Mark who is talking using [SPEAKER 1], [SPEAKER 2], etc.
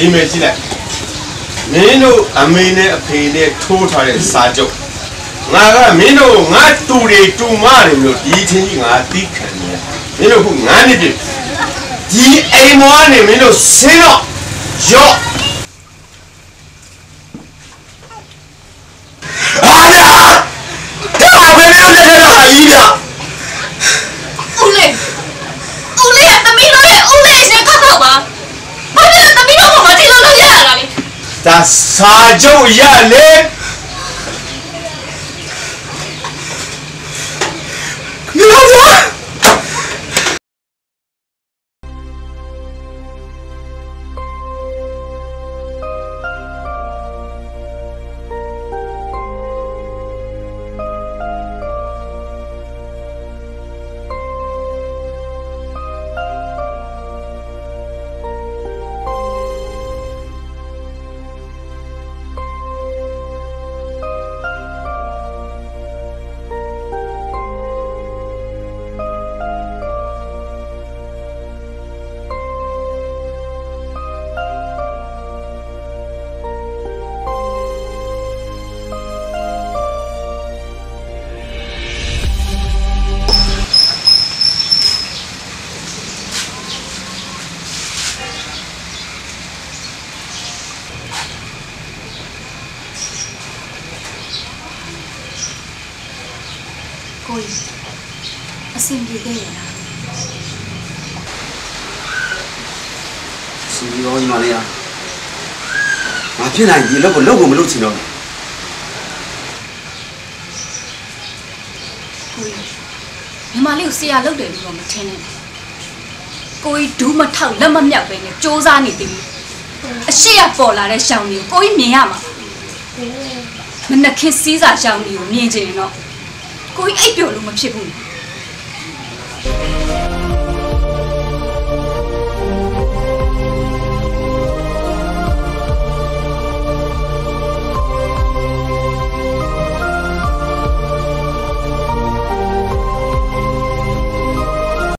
[SPEAKER 1] ဒီမဲ့ကြည့်လိုက်မင်းတို့အမေနဲ့အဖေနဲ့ထိုးထားတဲ့စာချုပ်ငါကမင်းတို့ငါတူတွေတူမတွေလို့ဒီချင်းကြီးငါသိခံနေရမင်းတို့ခုငါနေပြီဒီအိမ်မောကနေမင်းတို့ဆင်းတော့ရော့အားရဒါမင်းတို့လည်းလာကြီးဗျ
[SPEAKER 2] ဦးလေးဦးလေးကသမီးတို့ရဲ့ဦးလေးရှင်ခောက်ခောက်ပါဘာဖြစ်လို့သမီးတို့ကမဒီလိုလုပ်ရတာလဲ
[SPEAKER 1] ဒါစာ
[SPEAKER 2] ကိုကြီးအဆင်ပြေခဲ့ရလား
[SPEAKER 3] စီဒီရောညီမလေးอ่ะငါဖြစ်နိုင်ဒီလောက်ကိုလောက်ကိုမလုပ်ချင်တော့ဘူး
[SPEAKER 2] ကိုကြီးညီမလေးကိုဆရာလုပ်တယ်လို့တော့မထင်နဲ့ကိုကြီးဒူးမထောက်လက်မမြောက်ပဲနဲ့စူးစမ်းနေသေးတယ်အရှိရပေါ်လာတဲ့ရှောင်းတွေကိုကိုကြီးမြင်ရမှာမနှက်ခင်းစည်းစာရှောင်းတွေကိုမြင်ချင်ရင်တော့ ကိုကြီးအိပ်ပျော်လို့မဖြစ်ဘူး